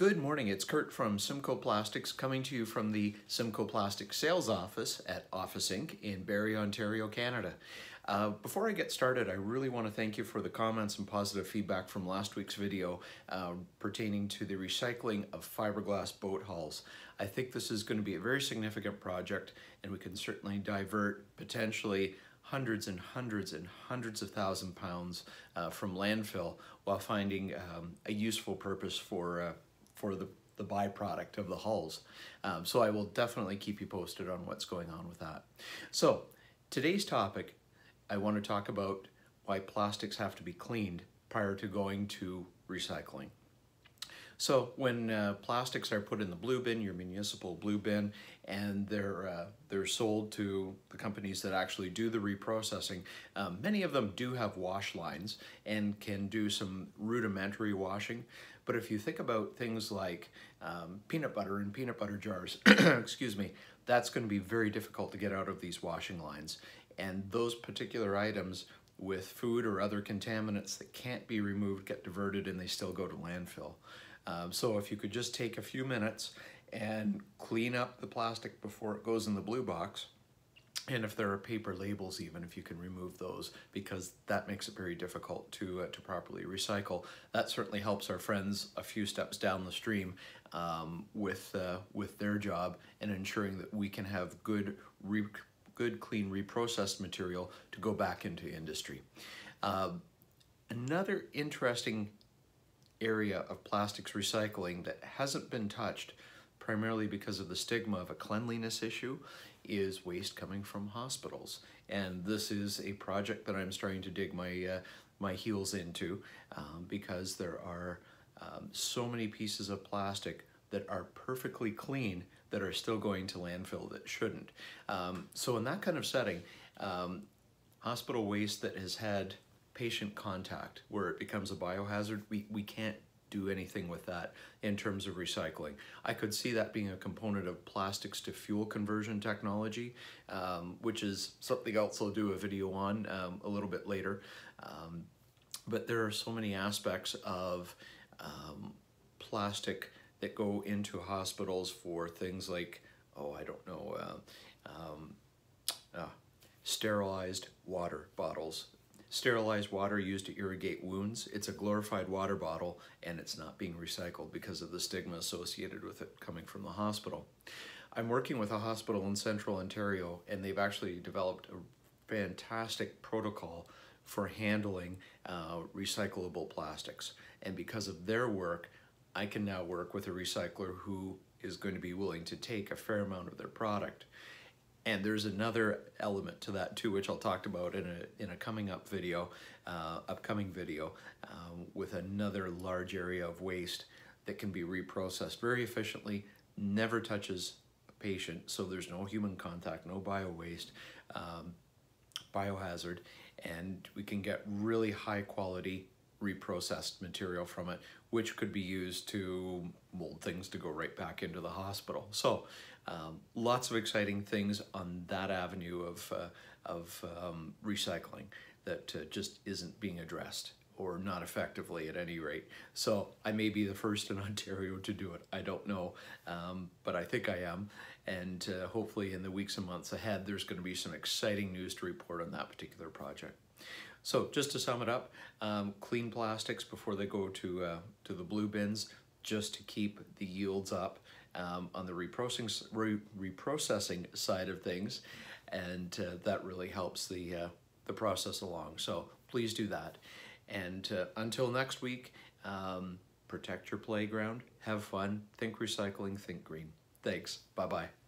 Good morning, it's Kurt from Simcoe Plastics coming to you from the Simcoe Plastics sales office at Office Inc. in Barrie, Ontario, Canada. Uh, before I get started, I really want to thank you for the comments and positive feedback from last week's video uh, pertaining to the recycling of fiberglass boat hulls. I think this is going to be a very significant project and we can certainly divert potentially hundreds and hundreds and hundreds of thousand pounds uh, from landfill while finding um, a useful purpose for uh, for the, the byproduct of the hulls. Um, so I will definitely keep you posted on what's going on with that. So today's topic, I want to talk about why plastics have to be cleaned prior to going to recycling. So when uh, plastics are put in the blue bin, your municipal blue bin, and they're uh, they're sold to the companies that actually do the reprocessing, um, many of them do have wash lines and can do some rudimentary washing. But if you think about things like um, peanut butter and peanut butter jars, excuse me, that's going to be very difficult to get out of these washing lines. And those particular items with food or other contaminants that can't be removed get diverted and they still go to landfill. Um, so if you could just take a few minutes and clean up the plastic before it goes in the blue box, and if there are paper labels even if you can remove those because that makes it very difficult to uh, to properly recycle. That certainly helps our friends a few steps down the stream um, with uh, with their job and ensuring that we can have good good clean reprocessed material to go back into industry. Uh, another interesting area of plastics recycling that hasn't been touched primarily because of the stigma of a cleanliness issue is waste coming from hospitals. And this is a project that I'm starting to dig my, uh, my heels into um, because there are um, so many pieces of plastic that are perfectly clean that are still going to landfill that shouldn't. Um, so in that kind of setting, um, hospital waste that has had patient contact where it becomes a biohazard, we, we can't do anything with that in terms of recycling. I could see that being a component of plastics to fuel conversion technology, um, which is something else I'll do a video on um, a little bit later. Um, but there are so many aspects of um, plastic that go into hospitals for things like, oh, I don't know, uh, uh, sterilized water bottles sterilized water used to irrigate wounds. It's a glorified water bottle and it's not being recycled because of the stigma associated with it coming from the hospital. I'm working with a hospital in central Ontario and they've actually developed a fantastic protocol for handling uh, recyclable plastics. And because of their work, I can now work with a recycler who is going to be willing to take a fair amount of their product and there's another element to that too, which I'll talk about in a, in a coming up video, uh, upcoming video, um, with another large area of waste that can be reprocessed very efficiently, never touches a patient, so there's no human contact, no bio waste, um, biohazard, and we can get really high quality reprocessed material from it, which could be used to mold things to go right back into the hospital. So um, lots of exciting things on that avenue of, uh, of um, recycling that uh, just isn't being addressed or not effectively at any rate. So I may be the first in Ontario to do it. I don't know, um, but I think I am. And uh, hopefully in the weeks and months ahead, there's going to be some exciting news to report on that particular project. So just to sum it up, um, clean plastics before they go to, uh, to the blue bins, just to keep the yields up um, on the reprocessing, re reprocessing side of things. And uh, that really helps the, uh, the process along. So please do that. And uh, until next week, um, protect your playground, have fun, think recycling, think green. Thanks. Bye-bye.